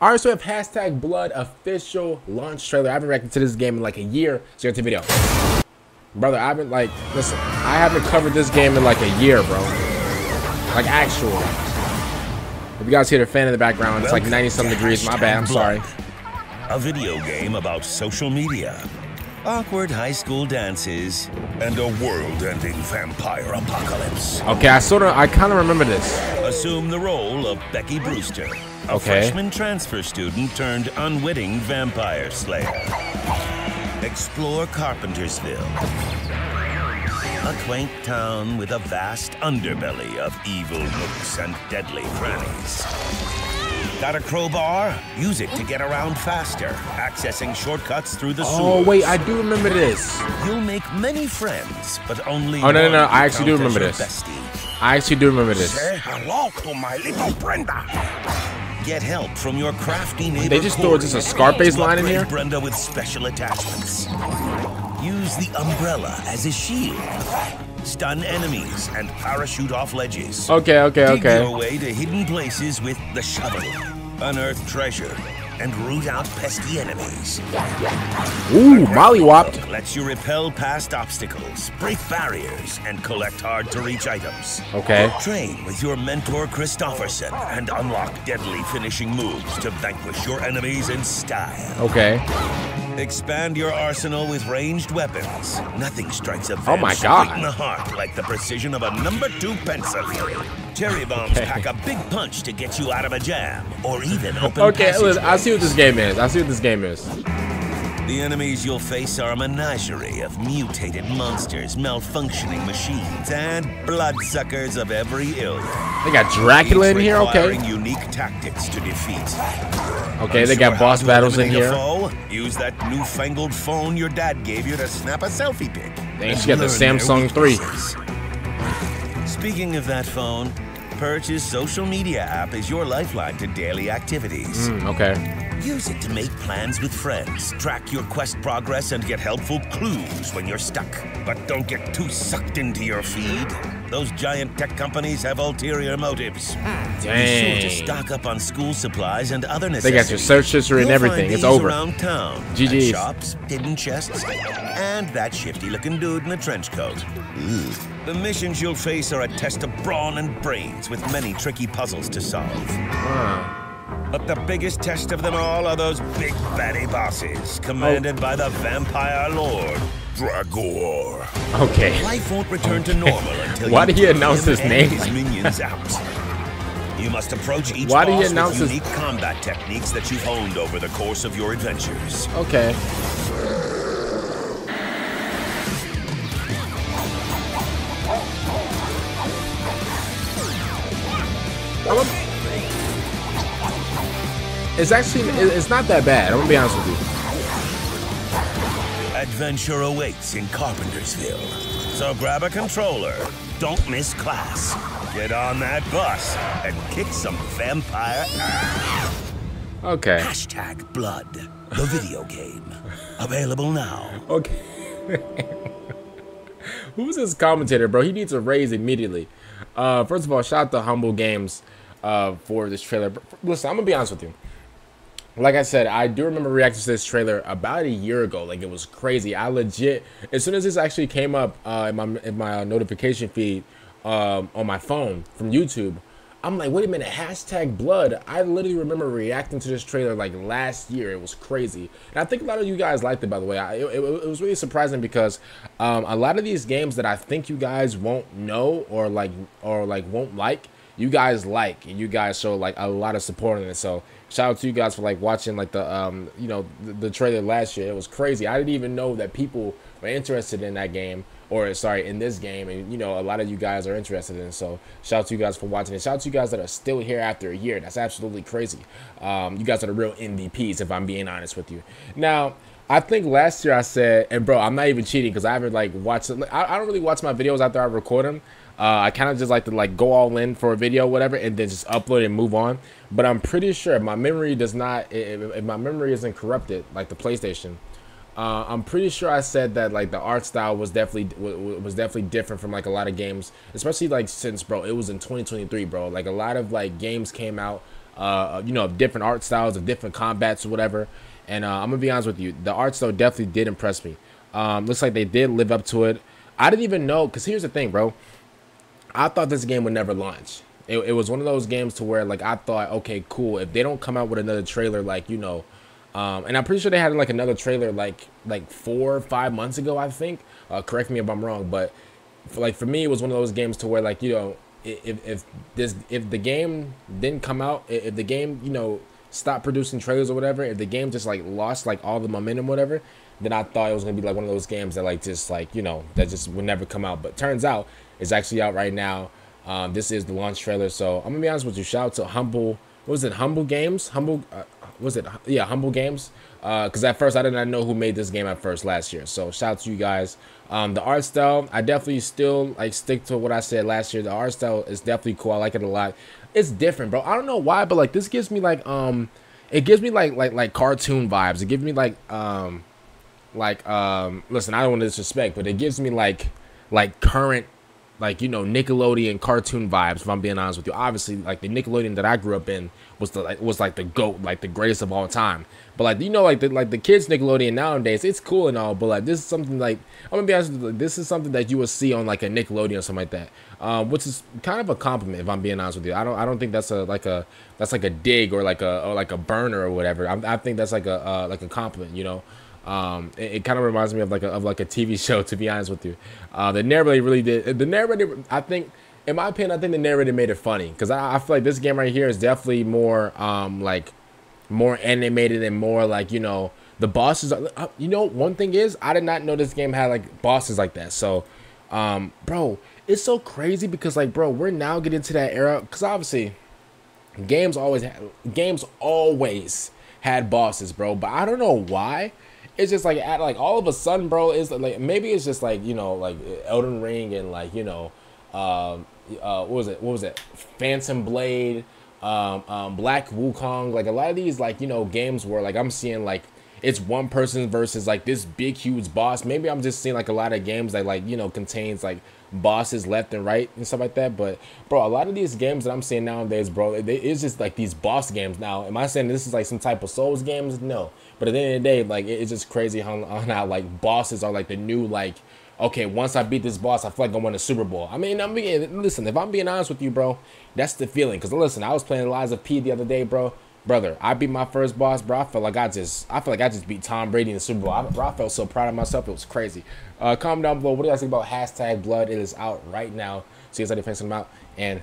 All right, so we have hashtag Blud official launch trailer. I haven't reacted to this game in like a year. So the video, brother. I haven't like listen. I haven't covered this game in like a year, bro. Like actual. If you guys hear the fan in the background, it's like 90 some degrees. My bad. I'm sorry. A video game about social media, awkward high school dances, and a world-ending vampire apocalypse. Okay, I sort of, I kind of remember this. Assume the role of Becky Brewster, a Okay. freshman transfer student turned unwitting vampire slayer. Explore Carpentersville, a quaint town with a vast underbelly of evil nooks and deadly crannies. Got a crowbar? Use it to get around faster, accessing shortcuts through the oh, sewers. Oh wait, I do remember this. You'll make many friends, but only Oh, no, no, no, I actually do remember this. bestie. I actually do remember this. Say hello to my little Brenda. Get help from your crafty neighbor. They just throw just a Scarface line in here? Brenda with special attachments. Use the umbrella as a shield. Stun enemies and parachute off ledges. Okay, okay, Dig okay. your way to hidden places with the shovel. Unearth treasure and root out pesky enemies. Ooh, mollywopped. Lets you repel past obstacles, break barriers, and collect hard-to-reach items. Okay. Train with your mentor Christofferson and unlock deadly finishing moves to vanquish your enemies in style. Okay. Expand your arsenal with ranged weapons. Nothing strikes a Oh my God. in the heart like the precision of a number two pencil. Cherry bombs Okay. pack a big punch to get you out of a jam, or even open Okay, listen, I see what this game is. I see what this game is. The enemies you'll face are a menagerie of mutated monsters, malfunctioning machines, and bloodsuckers of every ilk. They got Dracula in here, okay. unique tactics to defeat. Okay, they got boss battles in here. foe? Use that newfangled phone your dad gave you to snap a selfie pic. They she got the Samsung 3. Speaking of that phone, Perch's social media app is your lifeline to daily activities. Hmm, okay. Use it to make plans with friends, track your quest progress, and get helpful clues when you're stuck. But don't get too sucked into your feed. Those giant tech companies have ulterior motives. Hmm. Dang. Be sure to stock up on school supplies and other necessities. They got your search history and You'll everything. Find It's these over. around town. GG's. Shops, hidden chests, and that shifty-looking dude in a trench coat. The missions you'll face are a test of brawn and brains with many tricky puzzles to solve. But the biggest test of them all are those big baddie bosses, commanded oh. by the vampire lord, Dragor. Okay. Life won't return to normal until Why you did he announce his name his minions out. You must approach each Why boss announce with his- unique combat techniques that you've honed over the course of your adventures. Okay. It's actually it's not that bad. I'm gonna be honest with you. Adventure awaits in Carpentersville. So grab a controller, don't miss class, get on that bus, and kick some vampire ass. Okay. Hashtag Blud, the video game. Available now. Okay. Who's this commentator, bro? He needs a raise immediately. Uh, first of all, shout out to Humble Games uh, for this trailer. Listen, I'm gonna be honest with you. Like I said, I do remember reacting to this trailer about a year ago. Like it was crazy. I legit, as soon as this actually came up uh, in my in my notification feed um, on my phone from YouTube, I'm like, wait a minute, hashtag blud. I literally remember reacting to this trailer like last year. It was crazy, and I think a lot of you guys liked it. By the way, I, it, it, it was really surprising because um, a lot of these games that I think you guys won't know or like or like won't like, you guys like, and you guys show like a lot of support in it. So shout out to you guys for like watching like the um you know the, the trailer last year. It was crazy. I didn't even know that people were interested in that game or sorry in this game and you know a lot of you guys are interested in so shout out to you guys for watching and shout out to you guys that are still here after a year that's absolutely crazy um you guys are the real mvps if i'm being honest with you now I think last year I said, and bro, I'm not even cheating because I haven't like watched. I, I don't really watch my videos after I record them. Uh, I kind of just like to like go all in for a video, whatever, and then just upload and move on. But I'm pretty sure my memory does not, if, if my memory isn't corrupted, like the PlayStation, uh, I'm pretty sure I said that like the art style was definitely was definitely different from like a lot of games, especially like since bro, it was in 2023, bro. Like a lot of like games came out uh, you know, of different art styles, of different combats or whatever. And uh, I'm gonna be honest with you, the art style definitely did impress me. Um, looks like they did live up to it. I didn't even know, cause here's the thing, bro. I thought this game would never launch. It, it was one of those games to where like I thought, okay, cool. If they don't come out with another trailer, like you know, um, and I'm pretty sure they had like another trailer like like four or five months ago, I think. Uh, correct me if I'm wrong, but for, like for me, it was one of those games to where like you know, if if this if the game didn't come out, if the game you know stopped producing trailers or whatever, if the game just like lost like all the momentum, whatever, then I thought it was gonna be like one of those games that like just like you know that just would never come out. But turns out it's actually out right now. Um, this is the launch trailer, so I'm gonna be honest with you. Shout out to Humble. What was it? Humble Games. Humble. Uh, was it? Yeah, Humble Games. Because uh, at first I did not know who made this game at first last year. So shout out to you guys. Um, the art style, I definitely still like stick to what I said last year. The art style is definitely cool. I like it a lot. It's different, bro. I don't know why, but like this gives me like um, it gives me like like like cartoon vibes. It gives me like um, like um. Listen, I don't want to disrespect, but it gives me like like current like you know Nickelodeon cartoon vibes. If I'm being honest with you, obviously like the Nickelodeon that I grew up in was the like, was like the goat, like the greatest of all time. But like you know, like the like the kids Nickelodeon nowadays, it's cool and all, but like this is something like I'm gonna be honest, with you, this is something that you will see on like a Nickelodeon or something like that, um, which is kind of a compliment if I'm being honest with you. I don't I don't think that's a like a that's like a dig or like a or like a burner or whatever. I, I think that's like a uh, like a compliment, you know. Um, it, it kind of reminds me of like a, of like a TV show, to be honest with you. Uh, the narrator really did. The narrator, I think, in my opinion, I think the narrator made it funny because I, I, feel like this game right here is definitely more um like more animated and more like you know the bosses. Are, uh, you know, one thing is I did not know this game had like bosses like that. So, um, bro, it's so crazy because like, bro, we're now getting to that era because obviously, games always games always had bosses, bro. But I don't know why it's just like at like all of a sudden, bro. Is like maybe it's just like you know like Elden Ring and like you know, um, uh, what was it? What was it? Phantom Blade, um, um, Black Wukong. Like a lot of these like you know games where like I'm seeing like it's one person versus like this big huge boss. Maybe I'm just seeing like a lot of games that like you know contains like bosses left and right and stuff like that. But bro, a lot of these games that I'm seeing nowadays, bro, it's just like these boss games. Now, am I saying this is like some type of Souls games? No. But at the end of the day, like it's just crazy how, how like bosses are like the new like. Okay, once I beat this boss, I feel like I won a Super Bowl. I mean, I'm being listen. If I'm being honest with you, bro, that's the feeling. Cause listen, I was playing Lies of P the other day, bro brother, I beat my first boss, bro. I felt like I just, I feel like I just beat Tom Brady in the Super Bowl. I, bro, I felt so proud of myself. It was crazy. Uh, comment down below. What do you guys think about hashtag blud? It is out right now. See you guys later. Thanks them out and